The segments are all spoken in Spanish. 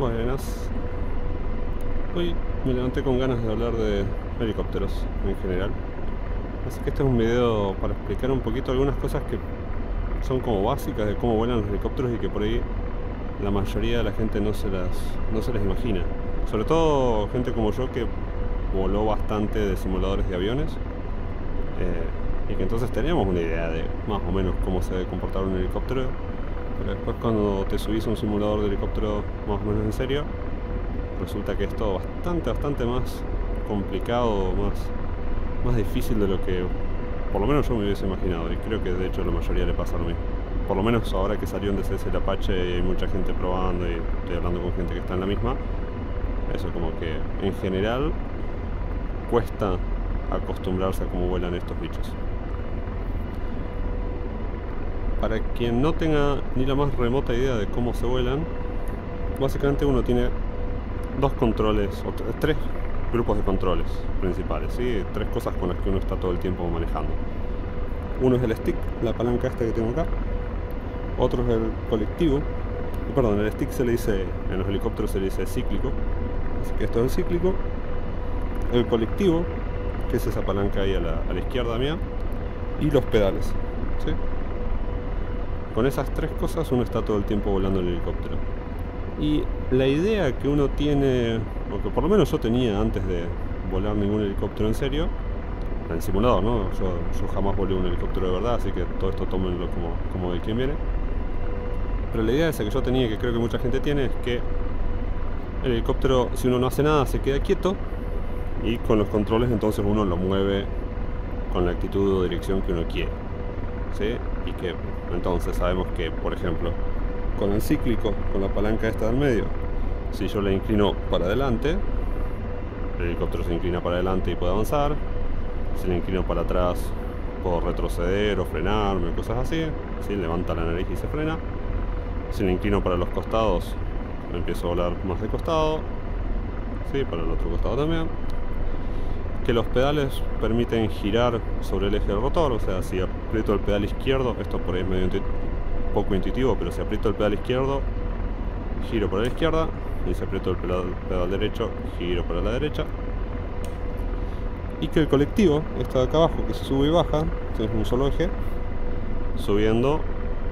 Buenas. Hoy me levanté con ganas de hablar de helicópteros en general. Así que este es un video para explicar un poquito algunas cosas que son como básicas de cómo vuelan los helicópteros y que por ahí la mayoría de la gente no se las, no se les imagina. Sobre todo gente como yo que voló bastante de simuladores de aviones. Eh, y que entonces teníamos una idea de más o menos cómo se debe comportar un helicóptero. Pero después cuando te subís a un simulador de helicóptero más o menos en serio, resulta que es todo bastante, bastante más complicado, más, más difícil de lo que por lo menos yo me hubiese imaginado. Y creo que de hecho a la mayoría le pasa lo mismo. Por lo menos ahora que salió en DCS el Apache y hay mucha gente probando y estoy hablando con gente que está en la misma, eso como que en general cuesta acostumbrarse a cómo vuelan estos bichos. Para quien no tenga ni la más remota idea de cómo se vuelan, básicamente uno tiene dos controles, o tres grupos de controles principales, ¿sí? tres cosas con las que uno está todo el tiempo manejando. Uno es el stick, la palanca esta que tengo acá. Otro es el colectivo. Perdón, el stick se le dice, en los helicópteros se le dice cíclico. Así que esto es el cíclico. El colectivo, que es esa palanca ahí a la, a la izquierda mía. Y los pedales. ¿sí? Con esas tres cosas uno está todo el tiempo volando el helicóptero. Y la idea que uno tiene, o que por lo menos yo tenía antes de volar ningún helicóptero en serio, en simulador, ¿no? Yo, jamás volé un helicóptero de verdad, así que todo esto tómenlo como, como de quien viene. Pero la idea esa que yo tenía, que creo que mucha gente tiene, es que el helicóptero, si uno no hace nada, se queda quieto y con los controles entonces uno lo mueve con la actitud o dirección que uno quiere. ¿sí? Y que entonces sabemos que, por ejemplo, con el cíclico, con la palanca esta del medio, si yo le inclino para adelante, el helicóptero se inclina para adelante y puede avanzar. Si le inclino para atrás, puedo retroceder o frenarme, cosas así. Si levanta la nariz y se frena. Si le inclino para los costados, empiezo a volar más de costado. Sí, para el otro costado también. Que los pedales permiten girar sobre el eje del rotor, o sea, si aprieto el pedal izquierdo, esto por ahí es medio poco intuitivo, pero si aprieto el pedal izquierdo, giro para la izquierda, y si aprieto el pedal, derecho, giro para la derecha. Y que el colectivo, está de acá abajo, que se sube y baja, es un solo eje, subiendo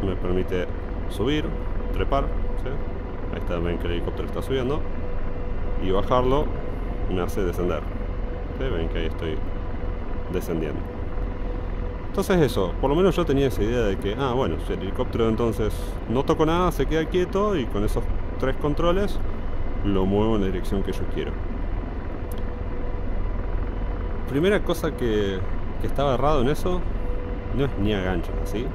me permite subir, trepar, ahí está, ven que el helicóptero está subiendo, y bajarlo me hace descender. Ven que ahí estoy descendiendo. Entonces eso, por lo menos yo tenía esa idea de que, ah, bueno, si el helicóptero entonces no toco nada, se queda quieto y con esos tres controles lo muevo en la dirección que yo quiero. Primera cosa que, que estaba errado en eso, no es ni a gancho, ¿sí?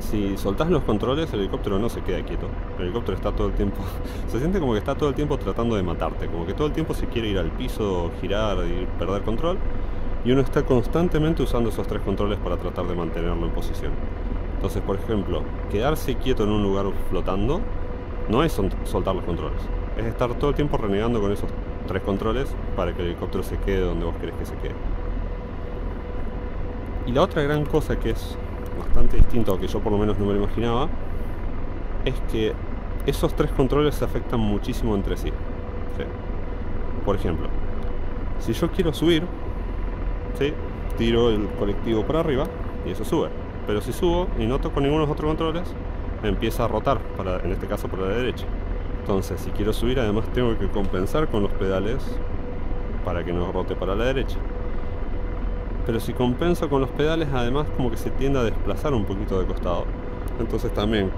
Si soltás los controles, el helicóptero no se queda quieto. El helicóptero está todo el tiempo. Se siente como que está todo el tiempo tratando de matarte. Como que todo el tiempo se quiere ir al piso, girar y perder control. Y uno está constantemente usando esos tres controles para tratar de mantenerlo en posición. Entonces, por ejemplo, quedarse quieto en un lugar flotando no es soltar los controles. Es estar todo el tiempo renegando con esos tres controles para que el helicóptero se quede donde vos querés que se quede. Y la otra gran cosa que es bastante distinto a que yo por lo menos no me lo imaginaba, es que esos tres controles se afectan muchísimo entre sí. Por ejemplo, si yo quiero subir, ¿sí? tiro el colectivo para arriba y eso sube. Pero si subo y no toco ninguno de los otros controles, empieza a rotar, para, en este caso para la derecha. Entonces, si quiero subir, además tengo que compensar con los pedales para que no rote para la derecha pero si compenso con los pedales además como que se tiende a desplazar un poquito de costado. Entonces también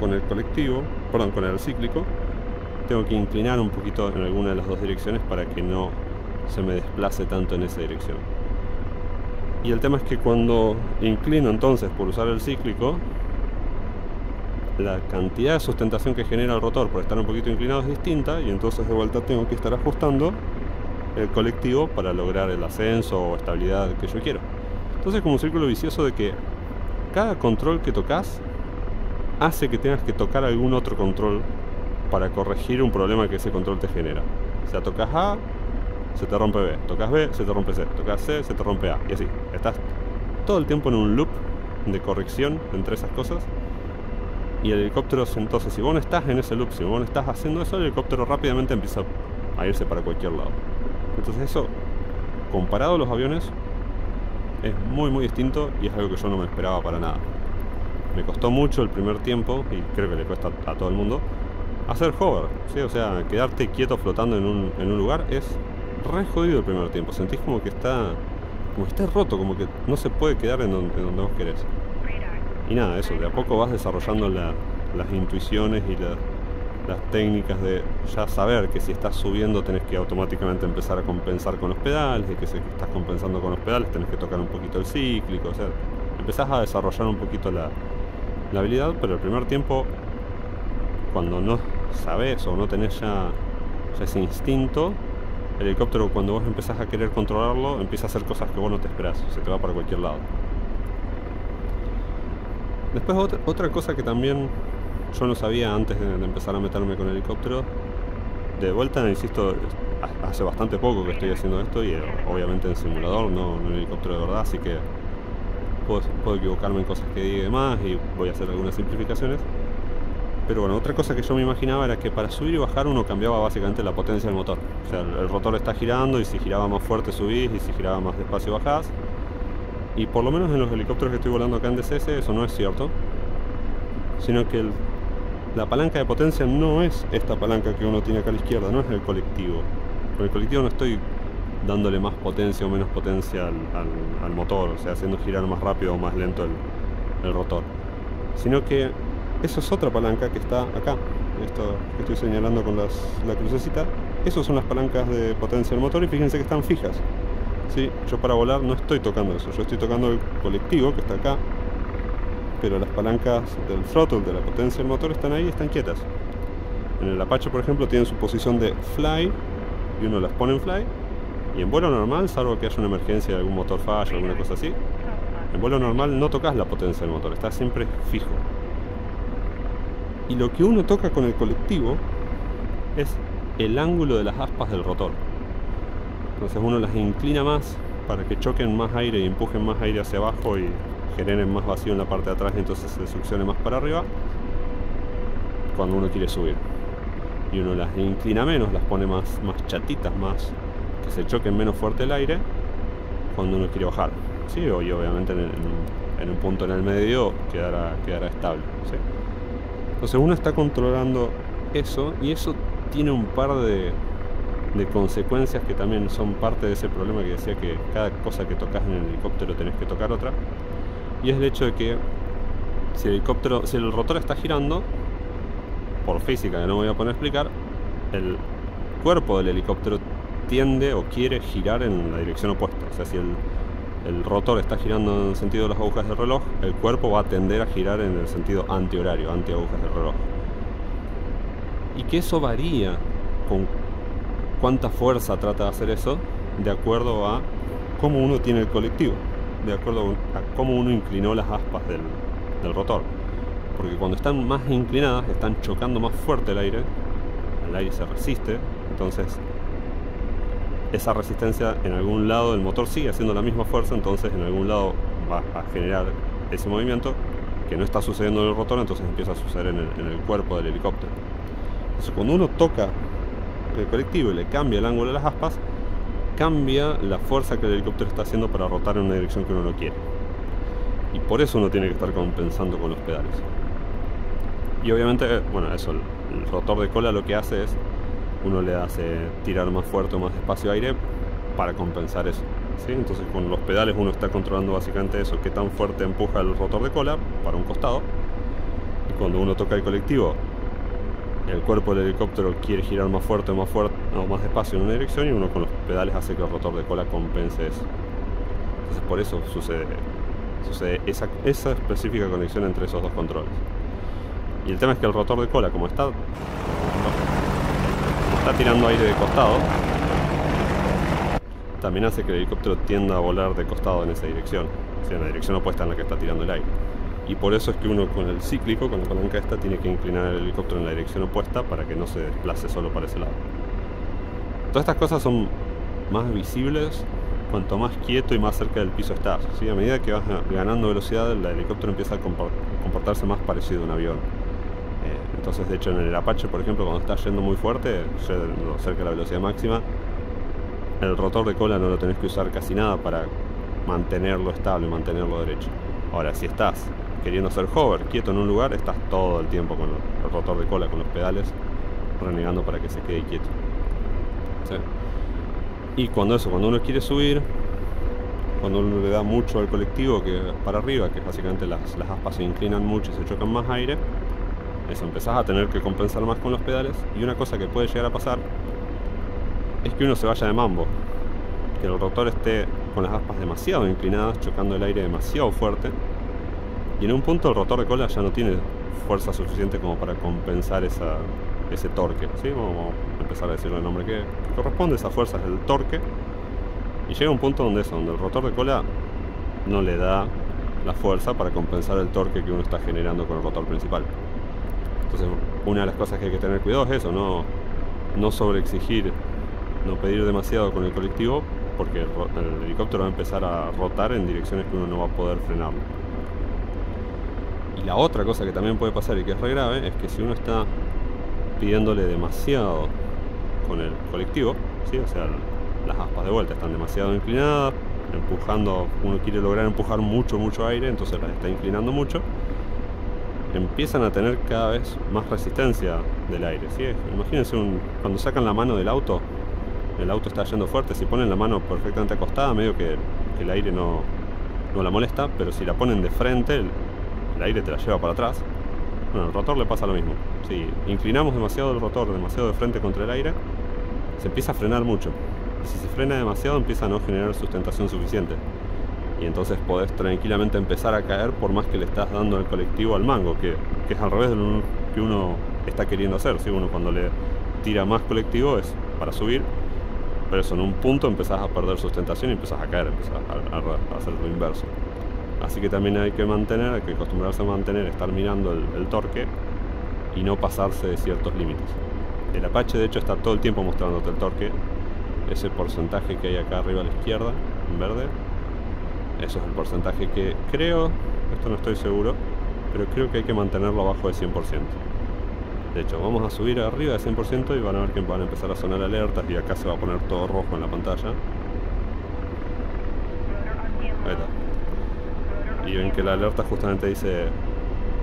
con el colectivo perdón con el cíclico tengo que inclinar un poquito en alguna de las dos direcciones para que no se me desplace tanto en esa dirección. Y el tema es que cuando inclino entonces por usar el cíclico la cantidad de sustentación que genera el rotor por estar un poquito inclinado es distinta y entonces de vuelta tengo que estar ajustando el colectivo para lograr el ascenso o estabilidad que yo quiero. Entonces es como un círculo vicioso de que cada control que tocas hace que tengas que tocar algún otro control para corregir un problema que ese control te genera. O sea, tocas A, se te rompe B, tocas B, se te rompe C, tocas C, se te rompe A, y así. Estás todo el tiempo en un loop de corrección entre esas cosas Y el helicóptero, entonces, si vos no estás en ese loop, si vos no estás haciendo eso, el helicóptero rápidamente empieza a irse para cualquier lado. Entonces eso, comparado a los aviones, es muy muy distinto y es algo que yo no me esperaba para nada. Me costó mucho el primer tiempo, y creo que le cuesta a todo el mundo, hacer hover, ¿sí? o sea, quedarte quieto flotando en un, en un lugar es re jodido el primer tiempo. Sentís como que está, como que está roto, como que no se puede quedar en donde, donde vos querés. Y nada, eso, de a poco vas desarrollando las intuiciones y las técnicas de ya saber que si estás subiendo tenés que automáticamente empezar a compensar con los pedales, y que si estás compensando con los pedales tenés que tocar un poquito el cíclico, o sea, empezás a desarrollar un poquito la, la habilidad, pero el primer tiempo, cuando no sabes o no tenés ya, ese instinto, el helicóptero cuando vos empezás a querer controlarlo, empieza a hacer cosas que vos no te esperás, se te va para cualquier lado. Después otra, cosa que también yo no sabía antes de, empezar a meterme con el helicóptero, de vuelta, insisto, hace bastante poco que estoy haciendo esto y eh, obviamente en simulador, no, en helicóptero de verdad, así que puedo, equivocarme en cosas que diga más y voy a hacer algunas simplificaciones. Pero bueno, otra cosa que yo me imaginaba era que para subir y bajar uno cambiaba básicamente la potencia del motor. O sea, el rotor está girando y si giraba más fuerte subís y si giraba más despacio bajás. Y por lo menos en los helicópteros que estoy volando acá en DCS eso no es cierto. Sino que la palanca de potencia no es esta palanca que uno tiene acá a la izquierda, no es el colectivo. Con el colectivo no estoy dándole más potencia o menos potencia al, motor, o sea, haciendo girar más rápido o más lento el, rotor. Sino que eso es otra palanca que está acá, esto que estoy señalando con la crucecita. Esas son las palancas de potencia del motor y fíjense que están fijas. ¿sí? Yo para volar no estoy tocando eso, yo estoy tocando el colectivo que está acá, pero las palancas del throttle, de la potencia del motor, están ahí están quietas. En el Apache, por ejemplo, tienen su posición de fly y uno las pone en fly. Y en vuelo normal, salvo que haya una emergencia, algún motor falla, alguna cosa así, en vuelo normal no tocas la potencia del motor, está siempre fijo. Y lo que uno toca con el colectivo es el ángulo de las aspas del rotor. Entonces uno las inclina más para que choquen más aire y empujen más aire hacia abajo y generen más vacío en la parte de atrás y entonces se succione más para arriba cuando uno quiere subir. Y uno las inclina menos, las pone más, más chatitas, más que se choquen menos fuerte el aire cuando uno quiere bajar. ¿sí? Y obviamente en, un punto en el medio quedará, quedará estable. Entonces uno está controlando eso y eso tiene un par de, consecuencias que también son parte de ese problema que decía que cada cosa que tocas en el helicóptero tenés que tocar otra. Y es el hecho de que si el helicóptero, si el rotor está girando, por física que no voy a poner a explicar, el cuerpo del helicóptero tiende o quiere girar en la dirección opuesta. O sea, si el, el rotor está girando en el sentido de las agujas del reloj, el cuerpo va a tender a girar en el sentido antihorario, anti agujas del reloj. Y que eso varía con cuánta fuerza trata de hacer eso, de acuerdo a cómo uno tiene el colectivo, de acuerdo a cómo uno inclinó las aspas del, del rotor. Porque cuando están más inclinadas, están chocando más fuerte el aire, el aire se resiste, entonces esa resistencia en algún lado del motor sigue haciendo la misma fuerza, entonces en algún lado va a generar ese movimiento que no está sucediendo en el rotor, entonces empieza a suceder en el, cuerpo del helicóptero. Entonces cuando uno toca el colectivo y le cambia el ángulo de las aspas, cambia la fuerza que el helicóptero está haciendo para rotar en una dirección que uno no quiere. Y por eso uno tiene que estar compensando con los pedales. Y obviamente, bueno, eso, el rotor de cola lo que hace es uno le hace tirar más fuerte o más despacio aire para compensar eso. ¿sí? Entonces con los pedales uno está controlando básicamente eso, qué tan fuerte empuja el rotor de cola para un costado. Y cuando uno toca el colectivo, el cuerpo del helicóptero quiere girar más fuerte más fuerte o más despacio en una dirección y uno con los pedales hace que el rotor de cola compense eso. Entonces por eso sucede, sucede esa, específica conexión entre esos dos controles. Y el tema es que el rotor de cola, como está está tirando aire de costado, también hace que el helicóptero tienda a volar de costado en esa dirección, o sea, en la dirección opuesta en la que está tirando el aire. Y por eso es que uno con el cíclico, con la palanca esta, tiene que inclinar el helicóptero en la dirección opuesta para que no se desplace solo para ese lado. Todas estas cosas son más visibles cuanto más quieto y más cerca del piso estás. A medida que vas ganando velocidad, el helicóptero empieza a comportarse más parecido a un avión. Entonces, de hecho, en el Apache, por ejemplo, cuando está yendo muy fuerte, cerca de la velocidad máxima, el rotor de cola no lo tenés que usar casi nada para mantenerlo estable, mantenerlo derecho. Ahora, si estás queriendo hacer hover, quieto en un lugar, estás todo el tiempo con el rotor de cola, con los pedales, renegando para que se quede quieto. Y cuando eso, cuando uno quiere subir, cuando uno le da mucho al colectivo que para arriba, que básicamente las, las aspas se inclinan mucho y se chocan más aire, eso empezás a tener que compensar más con los pedales. Y una cosa que puede llegar a pasar es que uno se vaya de mambo, que el rotor esté con las aspas demasiado inclinadas, chocando el aire demasiado fuerte, y en un punto el rotor de cola ya no tiene fuerza suficiente como para compensar esa, ese torque. ¿sí? Vamos a empezar a decirle el nombre que corresponde, esa fuerza es el torque, y llega un punto donde eso, donde el rotor de cola no le da la fuerza para compensar el torque que uno está generando con el rotor principal. Entonces, una de las cosas que hay que tener cuidado es eso, no, no sobreexigir no pedir demasiado con el colectivo porque el, helicóptero va a empezar a rotar en direcciones que uno no va a poder frenarlo. Y la otra cosa que también puede pasar y que es re grave es que si uno está pidiéndole demasiado con el colectivo, o sea, las aspas de vuelta están demasiado inclinadas, empujando, uno quiere lograr empujar mucho, mucho aire, entonces las está inclinando mucho, empiezan a tener cada vez más resistencia del aire. Imagínense un, cuando sacan la mano del auto, el auto está yendo fuerte, si ponen la mano perfectamente acostada, medio que el aire no, no la molesta, pero si la ponen de frente, el, aire te la lleva para atrás. Bueno, al rotor le pasa lo mismo. Si inclinamos demasiado el rotor, demasiado de frente contra el aire, se empieza a frenar mucho. Y si se frena demasiado, empieza a no generar sustentación suficiente. Y entonces podés tranquilamente empezar a caer por más que le estás dando el colectivo al mango, que, que es al revés de lo que uno está queriendo hacer. si Uno cuando le tira más colectivo es para subir pero eso, en un punto empezás a perder sustentación y empezás a caer, empezás a, hacer lo inverso. Así que también hay que mantener, hay que acostumbrarse a mantener, estar mirando el, torque y no pasarse de ciertos límites. El Apache de hecho está todo el tiempo mostrándote el torque, ese porcentaje que hay acá arriba a la izquierda, en verde, eso es el porcentaje que creo, esto no estoy seguro, pero creo que hay que mantenerlo abajo del 100%. De hecho, vamos a subir arriba de 100% y van a ver que van a empezar a sonar alertas y acá se va a poner todo rojo en la pantalla. Ahí está. Y ven que la alerta justamente dice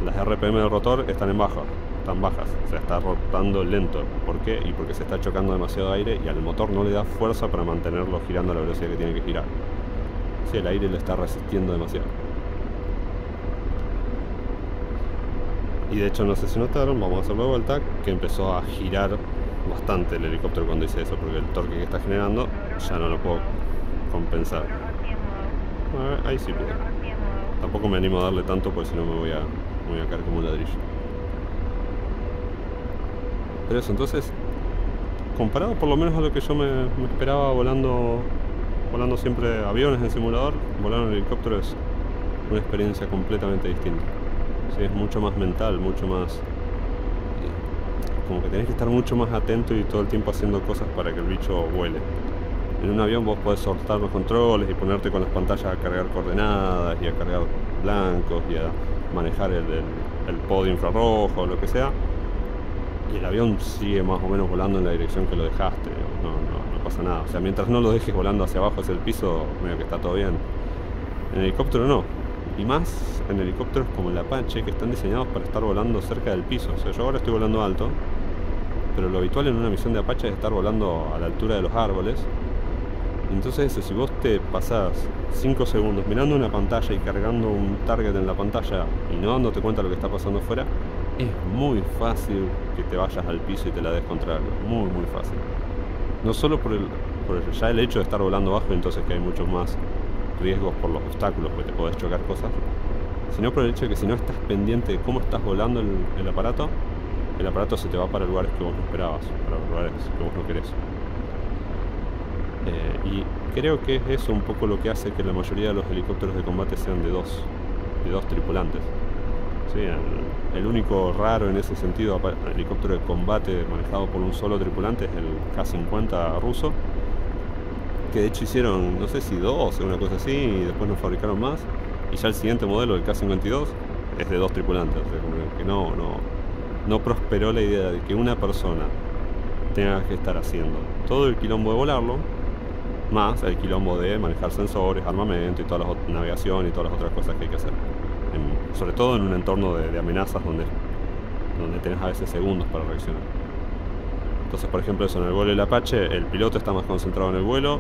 las RPM del rotor están en baja, están bajas, o está rotando lento. ¿Por qué? Y porque se está chocando demasiado aire y al motor no le da fuerza para mantenerlo girando a la velocidad que tiene que girar. Si el aire le está resistiendo demasiado. Y de hecho, no sé si notaron, vamos a hacerlo de vuelta, que empezó a girar bastante el helicóptero cuando hice eso, porque el torque que está generando ya no lo puedo compensar. ahí sí puedo. Tampoco me animo a darle tanto, porque si no me voy a, voy a caer como un ladrillo. Pero eso, entonces, comparado por lo menos a lo que yo me, me esperaba volando, volando siempre aviones en simulador, volar en helicóptero es una experiencia completamente distinta es mucho más mental, mucho más... Eh, como que tenés que estar mucho más atento y todo el tiempo haciendo cosas para que el bicho vuele. En un avión vos podés soltar los controles y ponerte con las pantallas a cargar coordenadas y a cargar blancos y a manejar el, el, podio infrarrojo o lo que sea. Y el avión sigue más o menos volando en la dirección que lo dejaste. No, no, no pasa nada. O sea, mientras no lo dejes volando hacia abajo hacia el piso, medio que está todo bien. En el helicóptero no y más en helicópteros como el Apache que están diseñados para estar volando cerca del piso. O sea, yo ahora estoy volando alto, pero lo habitual en una misión de Apache es estar volando a la altura de los árboles. Entonces, si vos te pasás 5 segundos mirando una pantalla y cargando un target en la pantalla y no dándote cuenta de lo que está pasando afuera, es muy fácil que te vayas al piso y te la des contra algo. Muy, muy fácil. No solo por, el, por ya el hecho de estar volando bajo, entonces que hay muchos más riesgos por los obstáculos, porque te podés chocar cosas, sino por el hecho de que si no estás pendiente de cómo estás volando el, aparato, el aparato se te va para lugares que vos no esperabas, para lugares que vos no querés. Eh, y creo que es eso un poco lo que hace que la mayoría de los helicópteros de combate sean de dos, de dos tripulantes. el, único raro en ese sentido helicóptero de combate manejado por un solo tripulante es el K-50 ruso, que de hecho hicieron, no sé si dos una cosa así, y después no fabricaron más. Y ya el siguiente modelo, el K-52, es de dos tripulantes, que no, no, no prosperó la idea de que una persona tenga que estar haciendo todo el quilombo de volarlo, más el quilombo de manejar sensores, armamento y toda la navegación y todas las otras cosas que hay que hacer. sobre todo en un entorno de, amenazas donde, donde tenés a veces segundos para reaccionar. Entonces, por ejemplo, eso en el vuelo del Apache, el piloto está más concentrado en el vuelo,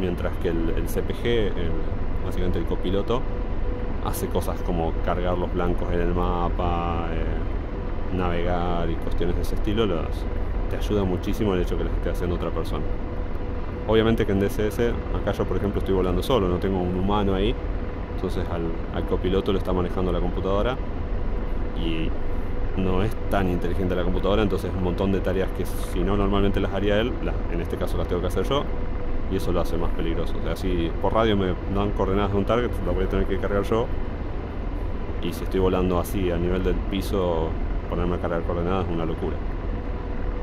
mientras que el, CPG, básicamente el copiloto, hace cosas como cargar los blancos en el mapa, eh, navegar y cuestiones de ese estilo, te ayuda muchísimo el hecho que las esté haciendo otra persona. Obviamente que en DSS, acá yo por ejemplo estoy volando solo, no tengo un humano ahí, entonces al, copiloto lo está manejando la computadora y no es tan inteligente la computadora, entonces un montón de tareas que si no normalmente las haría él, en este caso las tengo que hacer yo, y eso lo hace más peligroso. O sea, si por radio me dan coordenadas de un target, lo voy a tener que cargar yo. Y si estoy volando así a nivel del piso, ponerme a cargar coordenadas es una locura.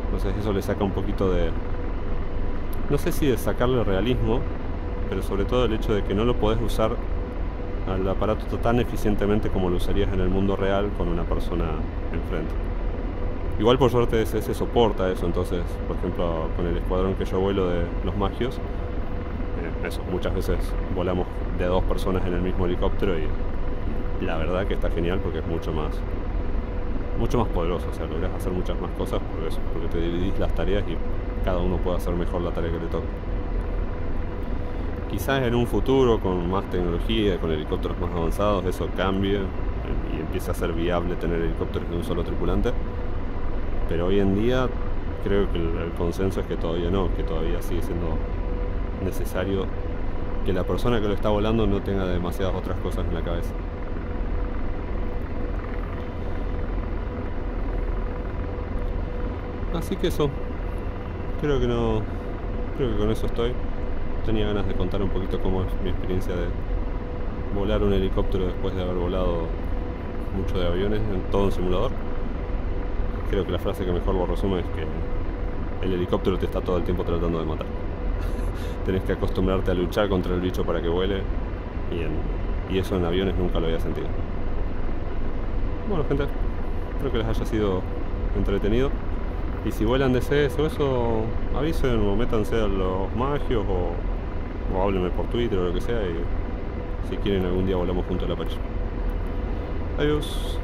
Entonces eso le saca un poquito de... No sé si de sacarle realismo, pero sobre todo el hecho de que no lo podés usar al aparato tan eficientemente como lo usarías en el mundo real con una persona enfrente. Igual por suerte ese, soporta eso, entonces, por ejemplo, con el escuadrón que yo vuelo de los magios, eh, eso, muchas veces volamos de dos personas en el mismo helicóptero y la verdad que está genial porque es mucho más mucho más poderoso, o sea, logras hacer muchas más cosas por eso, porque te dividís las tareas y cada uno puede hacer mejor la tarea que le toca. Quizás en un futuro con más tecnología, con helicópteros más avanzados, eso cambie y empiece a ser viable tener helicópteros de un solo tripulante pero hoy en día creo que el, consenso es que todavía no, que todavía sigue siendo necesario que la persona que lo está volando no tenga demasiadas otras cosas en la cabeza. Así que eso, creo que no, creo que con eso estoy. Tenía ganas de contar un poquito cómo es mi experiencia de volar un helicóptero después de haber volado mucho de aviones en todo un simulador creo que la frase que mejor lo resume es que el helicóptero te está todo el tiempo tratando de matar. Tenés que acostumbrarte a luchar contra el bicho para que vuele y, eso en aviones nunca lo había sentido. Bueno gente, espero que les haya sido entretenido. Y si vuelan de CS o eso, avisen o métanse a los magios o, o háblenme por Twitter o lo que sea y si quieren algún día volamos juntos a la pareja. Adiós.